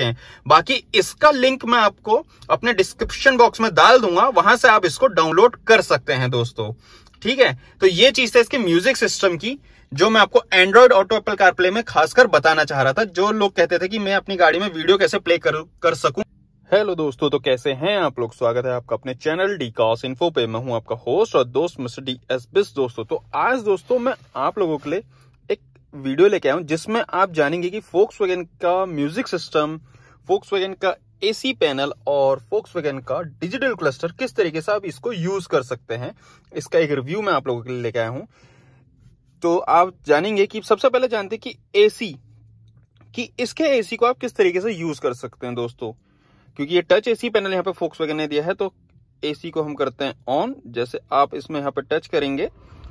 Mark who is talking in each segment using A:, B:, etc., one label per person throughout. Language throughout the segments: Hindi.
A: हैं। बाकी इसका लिंक मैं आपको अपने डिस्क्रिप्शन बॉक्स में डाल दूँगा वहाँ से आप इसको डाउनलोड कर सकते हैं दोस्तों। ठीक है? तो ये चीज़ है इसके म्यूज़िक सिस्टम की जो मैं आपको एंड्रॉइड ऑटो एप्पल कारप्ले में खासकर बताना चाह रहा था जो लोग कहते थे कि मैं अपनी गाड़ी में वीडियो कैसे प्ले कर, कर सकूँ। हेलो दोस्तों तो कैसे हैं आप लोग? स्वागत है आपका अपने चैनल डी कॉस इन्फो पे। मैं हूँ आपका होस्ट और दोस्त मिस्टर डी एस बिस दोस्तों। तो आज दोस्तों मैं आप लोगों के लिए वीडियो लेके आया हूँ, जिसमें आप जानेंगे कि फोक्स का म्यूज़िक सिस्टम फोक्स का एसी पैनल और फोक्स का डिजिटल क्लस्टर किस तरीके से आप इसको यूज़ कर सकते हैं, इसका एक रिव्यू मैं आप लोगों के लिए लेके आया हूँ। तो आप जानेंगे कि सबसे पहले जानते कि एसी कि इसके एसी को आप किस तरीके से यूज़ कर सकते हैं दोस्तों? क्योंकि ये टच एसी पैनल यहाँ पे फोक्स ने दिया है तो एसी को हम करते हैं ऑन जैसे आप इसमें यहाँ पे टच करेंगे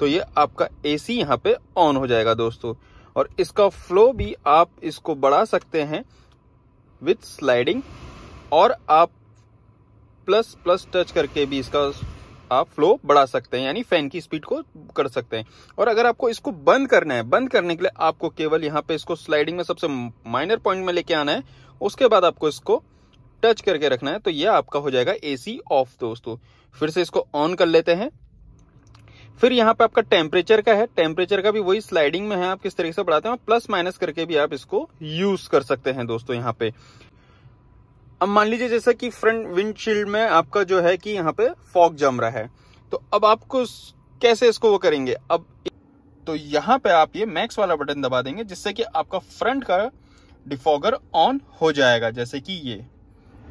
A: तो ये आपका एसी यहाँ पे ऑन हो जाएगा दोस्तों। और इसका फ्लो भी आप इसको बढ़ा सकते हैं विथ स्लाइडिंग और आप प्लस प्लस टच करके भी इसका आप फ्लो बढ़ा सकते हैं, यानी फ़ैन की स्पीड को कर सकते हैं। और अगर आपको इसको बंद करना है, बंद करने के लिए आपको केवल यहाँ पे इसको स्लाइडिंग में सबसे माइनर पॉइंट में लेके आना है, उसके बाद आपको इसको टच करके रखना है तो यह आपका हो जाएगा एसी ऑफ़ दोस्तों। फिर से इसको ऑन कर लेते हैं। फिर यहाँ पे आपका टेम्परेचर का है। टेम्परेचर का भी वही स्लाइडिंग में है, आप किस तरीके से बढ़ाते हैं प्लस माइनस करके भी आप इसको यूज़ कर सकते हैं दोस्तों यहाँ पे। अब मान लीजिए जैसा कि फ्रंट विंडशील्ड में आपका जो है कि यहाँ पे फॉग जम रहा है। तो अब आपको कैसे इसको वो करेंगे? अब तो यहाँ पे आप ये मैक्स वाला बटन दबा देंगे, जिससे कि आपका फ्रंट का डिफॉगर ऑन हो जाएगा। जैसे कि ये।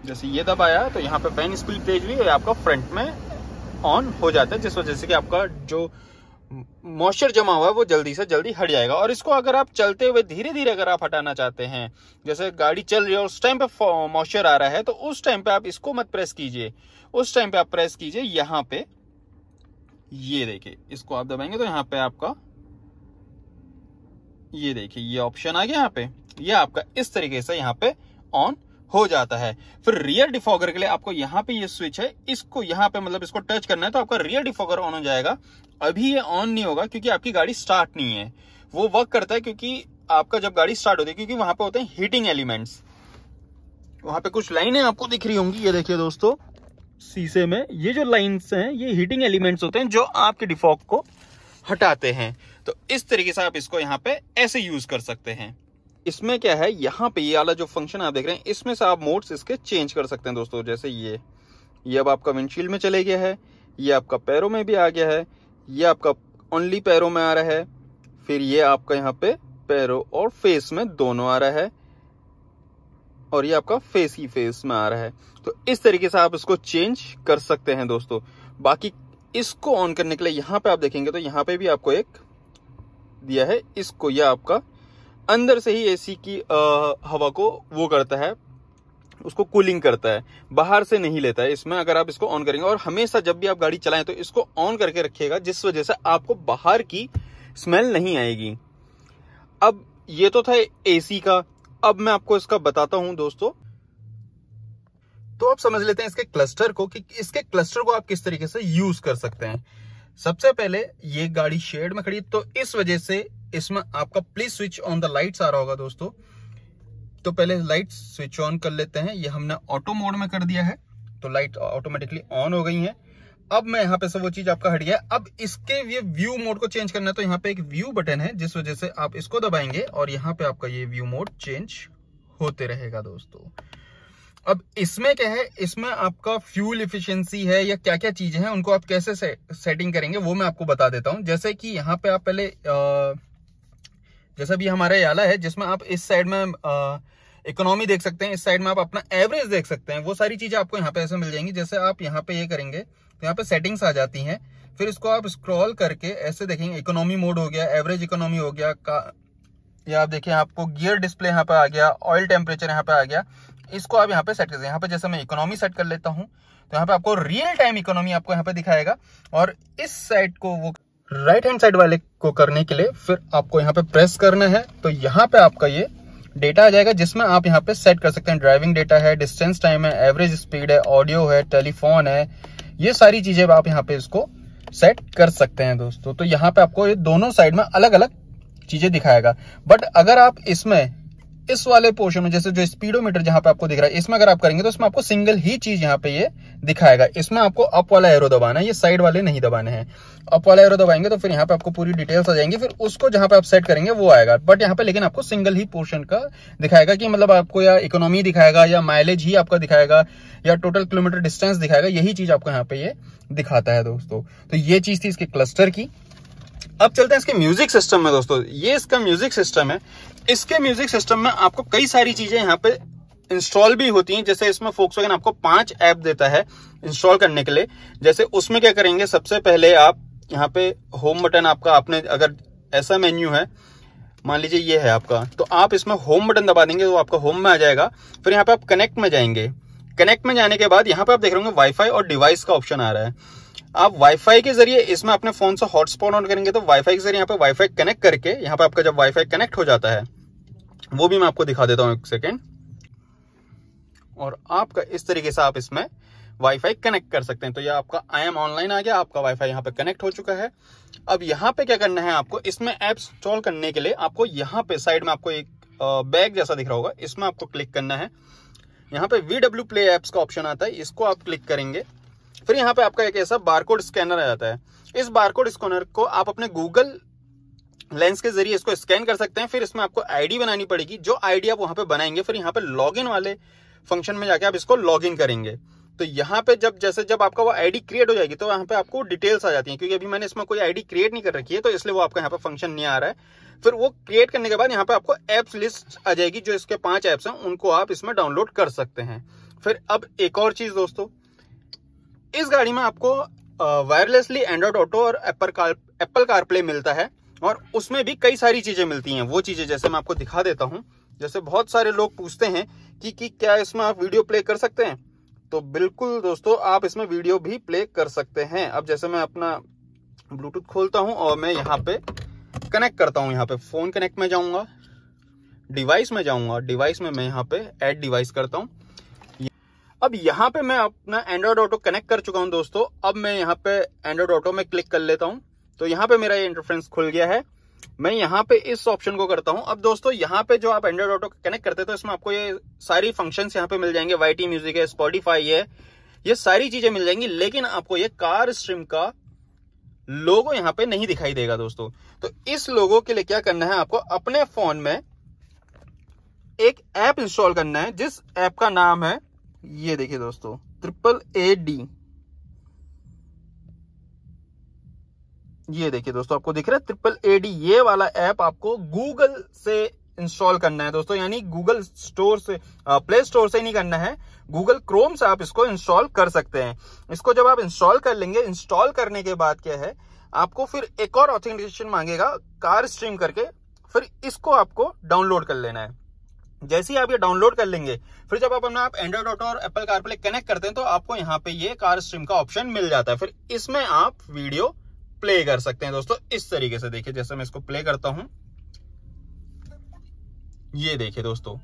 A: जैसे ये दबाया तो यहाँ पे फ़ैन स्पीड तेज हुई आपका फ्रंट में ऑन हो जाता है, जिस वजह से कि आपका जो मॉइस्चर जमा हुआ है, वो जल्दी से जल्दी हट जाएगा। और इसको अगर आप चलते हुए धीरे धीरे अगर आप हटाना चाहते हैं, जैसे गाड़ी चल रही है उस टाइम पे मॉइस्चर आ रहा है तो उस टाइम पे आप इसको मत प्रेस कीजिए। उस टाइम पे आप प्रेस कीजिए, यहाँ पे ये देखिए, इसको आप दबाएँगे तो यहाँ पे आपका ये देखिए, ये ऑप्शन आ गया यहाँ पे। ये आपका इस तरीके से यहाँ पे ऑन हो जाता है। फिर रियर डिफॉगर के लिए आपको यहाँ पे ये स्विच है। इसको यहाँ पे मतलब इसको टच करना है तो आपका रियर डिफॉगर ऑन हो जाएगा। अभी ये ऑन नहीं होगा क्योंकि आपकी गाड़ी स्टार्ट नहीं है। वो वर्क करता है क्योंकि आपका जब गाड़ी स्टार्ट होती है, क्योंकि वहाँ पे होते हैं हीटिंग एलिमेंट्स वहाँ पे कुछ लाइनें आपको दिख रही होंगी। ये देखिए दोस्तों, शीशे में ये जो लाइन्स हैं, ये हीटिंग एलिमेंट्स होते हैं जो आपके डिफॉक को हटाते हैं। तो इस तरीके से आप इसको यहाँ पे ऐसे यूज़ कर सकते हैं। इसमें क्या है? यहाँ पे ये वाला जो फ़ंक्शन आप देख रहे हैं, इसमें से आप मोड्स इसके चेंज कर सकते हैं दोस्तों। जैसे ये। ये अब आपका विंडशील्ड में चले गया है। ये आपका पैरों में भी आ गया है। ये आपका ओनली पैरों में आ रहा है। फिर ये आपका यहाँ पे पैरों और फेस में दोनों आ रहा है। और ये आपका फेस ही फेस में आ रहा है। तो इस तरीके से आप इसको चेंज कर सकते हैं दोस्तों। बाकी इसको ऑन करने के लिए यहाँ पे आप देखेंगे तो यहाँ पे भी आपको एक दिया है। इसको यह आपका अंदर से ही एसी की आ, हवा को वो करता है उसको कूलिंग करता है बाहर से नहीं लेता है। इसमें अगर आप इसको ऑन करेंगे और हमेशा जब भी आप गाड़ी चलाएँ तो इसको ऑन करके रखिएगा जिस वजह से आपको बाहर की स्मेल नहीं आएगी। अब ये तो था एसी का। अब मैं आपको इसका बताता हूँ दोस्तों। तो आप समझ लेते हैं इसके क्लस्टर को कि इसके क्लस्टर को आप किस तरीके से यूज़ कर सकते हैं। सबसे पहले ये गाड़ी शेड में खड़ी तो इस वजह से इसमें आपका please switch on the lights आ रहा होगा दोस्तों। तो पहले लाइट स्विच ऑन कर लेते हैं। ये हमने ऑटो मोड में कर दिया है। तो लाइट ऑटोमेटिकली ऑन हो गई है। अब मैं यहाँ पे से वो चीज़ आपका हट गया। अब इसके ये व्यू मोड को चेंज करना है तो यहाँ पे एक व्यू बटन है जिस वजह से आप इसको दबाएँगे और यहाँ पे आपका ये व्यू मोड चेंज होते रहेगा दोस्तों। अब इसमें क्या है? इसमें आपका फ्यूल इफिशियंसी है या क्या क्या चीज़ें हैं उनको आप कैसे से, सेटिंग करेंगे वो मैं आपको बता देता हूँ। जैसे कि यहाँ पे आप पहले आ, जैसा भी हमारा याला है, जिसमें आप इस साइड में इकोनॉमी देख सकते हैं, इस साइड में आप अपना एवरेज देख सकते हैं, वो सारी चीज़ें आपको यहाँ पे ऐसे मिल जाएँगी, जैसे आप यहाँ पे ये करेंगे तो यहाँ पे सेटिंग्स आ जाती हैं, फिर इसको आप स्क्रॉल करके ऐसे देखेंगे इकोनॉमी मोड हो गया एवरेज इकोनॉमी हो गया, का, या आप देखिए आपको गियर डिस्प्ले यहाँ पे आ गया ऑयल टेम्परेचर यहाँ पे आ गया, इसको आप यहाँ पे सेट कर यहाँ पे जैसे मैं इकोनॉमी सेट कर लेता हूँ तो यहाँ पे आपको रियल टाइम इकोनॉमी आपको यहाँ पे दिखाएगा, और इस साइड को वो राइट हैंड साइड वाले को करने के लिए फिर आपको यहाँ पे प्रेस करना है। तो यहाँ पे आपका ये डेटा आ जाएगा, जिसमें आप यहाँ पे सेट कर सकते हैं। ड्राइविंग डेटा है, डिस्टेंस टाइम है, एवरेज स्पीड है, ऑडियो है, टेलीफोन है, ये सारी चीज़ें आप यहाँ पे इसको सेट कर सकते हैं दोस्तों। तो यहाँ पे आपको ये दोनों साइड में अलग अलग चीज़ें दिखाएगा। बट अगर आप इसमें इस वाले पोर्शन में, जैसे जो स्पीडोमीटर जहाँ पे आपको दिख रहा है, इसमें अगर आप करेंगे तो इसमें आपको सिंगल ही चीज़ यहाँ पे ये दिखाएगा। इसमें आपको अप वाला एरो दबाना है, ये साइड वाले नहीं दबाने हैं। अप वाला एरो दबाएँगे तो फिर यहाँ पे आपको पूरी डिटेल्स आ जाएँगी, फिर उसको जहाँ पे आप सेट करेंगे वो आएगा। बट यहाँ पे लेकिन आपको सिंगल ही पोर्शन का दिखाएगा कि मतलब आपको या इकोनॉमी दिखाएगा, या माइलेज ही आपका दिखाएगा, या टोटल किलोमीटर डिस्टेंस दिखाएगा, यही चीज़ आपको यहाँ पे ये दिखाता है दोस्तों। तो ये चीज़ थी इसके क्लस्टर की। अब चलते हैं इसके म्यूज़िक सिस्टम में दोस्तों। ये इसका म्यूज़िक सिस्टम है। इसके म्यूज़िक सिस्टम में आपको कई सारी चीज़ें यहाँ पे इंस्टॉल भी होती हैं। जैसे इसमें फोक्स आपको पाँच ऐप देता है इंस्टॉल करने के लिए। जैसे उसमें क्या करेंगे, सबसे पहले आप यहाँ पे होम बटन आपका आपने अगर ऐसा मेन्यू है, मान लीजिए ये है आपका तो आप इसमें होम बटन दबा देंगे तो आपका होम में आ जाएगा। फिर यहाँ पे आप कनेक्ट में जाएँगे। कनेक्ट में जाने के बाद यहाँ पे आप देख रहे होंगे वाईफाई और डिवाइस का ऑप्शन आ रहा है। आप वाईफाई के ज़रिए इसमें अपने फ़ोन से हॉटस्पॉट ऑन करेंगे तो वाईफाई के ज़रिए यहाँ पे वाईफाई कनेक्ट करके यहाँ पे आपका जब वाईफाई कनेक्ट हो जाता है, वो भी मैं आपको दिखा देता हूँ एक सेकेंड और आपका इस तरीके से आप इसमें वाईफाई कनेक्ट कर सकते हैं। तो ये आपका आई एम ऑनलाइन आ गया, आपका वाईफाई यहाँ पे कनेक्ट हो चुका है। अब यहाँ पे क्या करना है आपको, इसमें ऐप इंस्टॉल करने के लिए आपको यहाँ पे साइड में आपको एक बैग जैसा दिख रहा होगा, इसमें आपको क्लिक करना है। यहाँ पे वी डब्ल्यू प्ले एप्स का ऑप्शन आता है, इसको आप क्लिक करेंगे। फिर यहाँ पे आपका एक ऐसा बारकोड स्कैनर आ जाता है। इस बारकोड स्कैनर को आप अपने गूगल लेंस के ज़रिए इसको स्कैन कर सकते हैं। फिर इसमें आपको आईडी बनानी पड़ेगी। जो आईडी आप वहाँ पे बनाएँगे, फिर यहाँ पे लॉगिन वाले फ़ंक्शन में जाके आप इसको लॉगिन करेंगे। तो यहाँ पे जब, जैसे जब आपका वो आईडी क्रिएट हो जाएगी तो यहाँ पे आपको डिटेल्स आ जाती हैं, क्योंकि अभी मैंने इसमें कोई आईडी क्रिएट नहीं कर रखी है तो इसलिए वो आपका यहाँ पे फ़ंक्शन नहीं आ रहा है। फिर वो क्रिएट करने के बाद यहाँ पे आपको एप्स लिस्ट आ जाएगी, जो इसके पाँच एप्स हैं, उनको आप इसमें डाउनलोड कर सकते हैं। फिर अब एक और चीज़ दोस्तों इस गाड़ी में आपको वायरलेसली एंड्रॉइड ऑटो और एप्पल कार एप्पल कारप्ले मिलता है और उसमें भी कई सारी चीज़ें मिलती हैं। वो चीज़ें जैसे मैं आपको दिखा देता हूँ। जैसे बहुत सारे लोग पूछते हैं कि, कि क्या इसमें आप वीडियो प्ले कर सकते हैं? तो बिल्कुल दोस्तों आप इसमें वीडियो भी प्ले कर सकते हैं। अब जैसे मैं अपना ब्लूटूथ खोलता हूँ और मैं यहाँ पे कनेक्ट करता हूँ। यहाँ पे फ़ोन कनेक्ट में जाऊँगा डिवाइस में जाऊँगा डिवाइस में मैं यहाँ पे एड डिवाइस करता हूँ। अब यहाँ पे मैं अपना एंड्रॉइड ऑटो कनेक्ट कर चुका हूँ दोस्तों। अब मैं यहाँ पे एंड्रॉइड ऑटो में क्लिक कर लेता हूँ। तो यहाँ पे मेरा ये इंटरफ्रेंस खुल गया है। मैं यहाँ पे इस ऑप्शन को करता हूँ। अब दोस्तों, यहाँ पे जो आप एंड्रॉइड ऑटो कनेक्ट करते तो इसमें आपको ये सारी फ़ंक्शन यहाँ पे मिल जाएँगे। वाईटी म्यूज़िक है स्पॉटिफाई है, ये सारी चीज़ें मिल जाएँगी, लेकिन आपको ये कार स्ट्रीम का लोगो यहाँ पे नहीं दिखाई देगा दोस्तों। तो इस लोगो के लिए क्या करना है आपको, अपने फ़ोन में एक ऐप इंस्टॉल करना है, जिस ऐप का नाम है ये देखिए दोस्तों ट्रिपल ए डी ये देखिए दोस्तों, आपको दिख रहा है ट्रिपल ए डी ये वाला ऐप आपको गूगल से इंस्टॉल करना है दोस्तों, यानी गूगल स्टोर से प्ले स्टोर से नहीं करना है। गूगल क्रोम से आप इसको इंस्टॉल कर सकते हैं। इसको जब आप इंस्टॉल कर लेंगे इंस्टॉल करने के बाद क्या है, आपको फिर एक और ऑथेंटिकेशन मांगेगा कार स्ट्रीम करके, फिर इसको आपको डाउनलोड कर लेना है। जैसे ही आप ये डाउनलोड कर लेंगे, फिर जब आप अपना आप एंड्रॉइड ऑटो और एप्पल कार प्ले कनेक्ट करते हैं तो आपको यहाँ पे ये कार स्ट्रीम का ऑप्शन मिल जाता है। फिर इसमें आप वीडियो प्ले कर सकते हैं दोस्तों। इस तरीके से देखिए, जैसे मैं इसको प्ले करता हूँ। ये देखिए दोस्तों।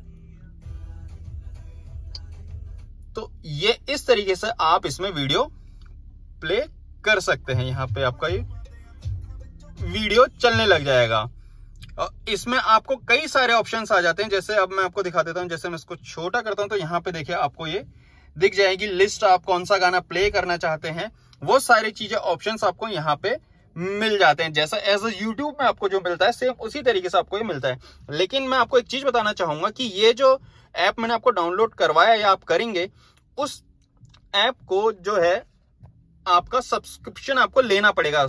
A: तो ये इस तरीके से आप इसमें वीडियो प्ले कर सकते हैं। यहाँ पे आपका ये वीडियो चलने लग जाएगा। इसमें आपको कई सारे ऑप्शन आ जाते हैं। जैसे अब मैं आपको दिखा देता हूँ, जैसे मैं इसको छोटा करता हूँ तो यहाँ पे देखिए आपको ये दिख जाएगी लिस्ट आप कौन सा गाना प्ले करना चाहते हैं। वो सारी चीज़ें ऑप्शन आपको यहाँ पे मिल जाते हैं। जैसा एज यूट्यूब में आपको जो मिलता है सेम उसी तरीके से आपको ये मिलता है। लेकिन मैं आपको एक चीज़ बताना चाहूँगा कि ये जो ऐप मैंने आपको डाउनलोड करवाया या आप करेंगे, उस ऐप को जो है, आपका सब्सक्रिप्शन आपको लेना पड़ेगा।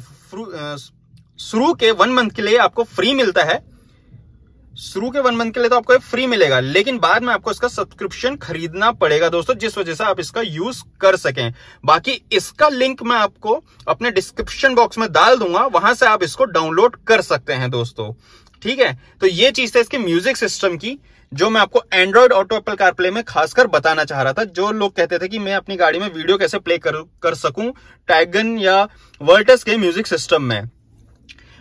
A: शुरू के वन मंथ के लिए आपको फ्री मिलता है। शुरू के वन मंथ के लिए तो आपको फ्री मिलेगा लेकिन बाद में आपको इसका सब्सक्रिप्शन खरीदना पड़ेगा दोस्तों जिस वजह से आप इसका यूज़ कर सकें। बाकी इसका लिंक मैं आपको अपने डिस्क्रिप्शन बॉक्स में डाल दूँगा वहाँ से आप इसको डाउनलोड कर सकते हैं दोस्तों। ठीक है? तो ये चीज़ था इसके म्यूज़िक सिस्टम की जो मैं आपको एंड्रॉइड ऑटो एप्पल कारप्ले में खासकर बताना चाह रहा था जो लोग कहते थे कि मैं अपनी गाड़ी में वीडियो कैसे प्ले कर, कर सकूँ टैगन या वर्टस के म्यूज़िक सिस्टम में।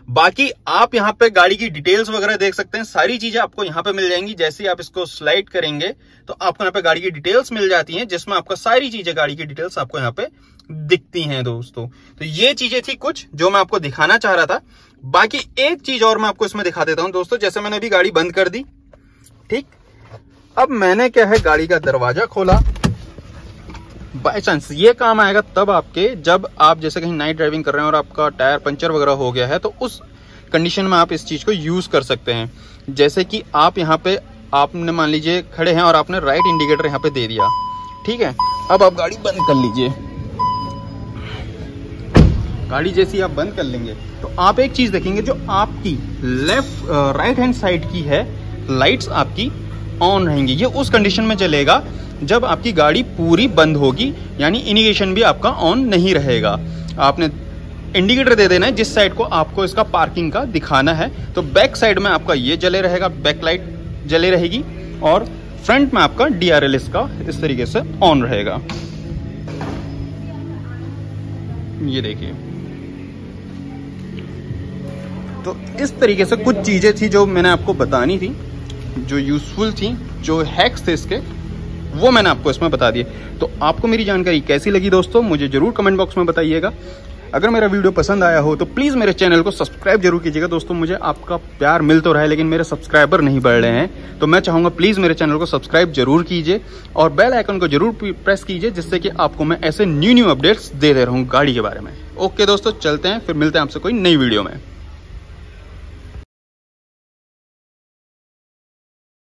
A: बाकी आप यहाँ पे गाड़ी की डिटेल्स वगैरह देख सकते हैं। सारी चीज़ें आपको यहाँ पे मिल जाएँगी। जैसे आप इसको स्लाइड करेंगे तो आपको यहाँ पे गाड़ी की डिटेल्स मिल जाती हैं, जिसमें आपका सारी चीज़ें गाड़ी की डिटेल्स आपको यहाँ पे दिखती हैं दोस्तों। तो ये चीज़ें थी कुछ, जो मैं आपको दिखाना चाह रहा था। बाकी एक चीज़ और मैं आपको इसमें दिखा देता हूँ दोस्तों। जैसे मैंने अभी गाड़ी बंद कर दी, ठीक? अब मैंने क्या है, गाड़ी का दरवाज़ा खोला। बाय चांस ये काम आएगा तब आपके जब आप जैसे कहीं नाइट ड्राइविंग कर रहे हैं और आपका टायर पंचर वगैरह हो गया है तो उस कंडीशन में आप इस चीज़ को यूज़ कर सकते हैं। जैसे कि आप यहाँ पे, आपने मान लीजिए खड़े हैं और आपने राइट इंडिकेटर यहाँ पे दे दिया। ठीक है? अब आप गाड़ी बंद कर लीजिए। गाड़ी जैसी आप बंद कर लेंगे। तो आप एक चीज़ देखेंगे जो आपकी लेफ़्ट राइट हैंड साइड की है लाइट्स आपकी ऑन रहेंगी। ये उस कंडीशन में चलेगा जब आपकी गाड़ी पूरी बंद होगी, यानी इनिगेशन भी आपका ऑन नहीं रहेगा। आपने इंडिकेटर दे देना है जिस साइड को आपको इसका पार्किंग का दिखाना है। तो बैक साइड में आपका ये जले रहेगा बैक लाइट जले रहेगी और फ्रंट में आपका डीआरएल का इस तरीके से ऑन रहेगा। ये देखिए। तो इस तरीके से कुछ चीज़ें थी जो मैंने आपको बतानी थी। जो यूजफुल थी, जो हैक्स थे इसके, वो मैंने आपको इसमें बता दिए। तो आपको मेरी जानकारी कैसी लगी दोस्तों, मुझे ज़रूर कमेंट बॉक्स में बताइएगा। अगर मेरा वीडियो पसंद आया हो तो प्लीज़ मेरे चैनल को सब्सक्राइब ज़रूर कीजिएगा दोस्तों। मुझे आपका प्यार मिल तो रहा है लेकिन मेरे सब्सक्राइबर नहीं बढ़ रहे हैं। तो मैं चाहूँगा प्लीज़ मेरे चैनल को सब्सक्राइब ज़रूर कीजिए और बेल आइकन को ज़रूर प्रेस कीजिए, जिससे कि आपको मैं ऐसे न्यू न्यू अपडेट्स दे दे रहा हूँ गाड़ी के बारे में। ओके दोस्तों, चलते हैं, फिर मिलते हैं आपसे कोई नई वीडियो में।